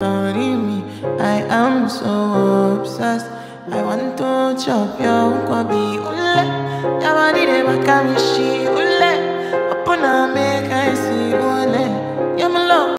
Sorry me, I am so obsessed. I want to chop your kwabi ule. Yabadi de bakamishi ule.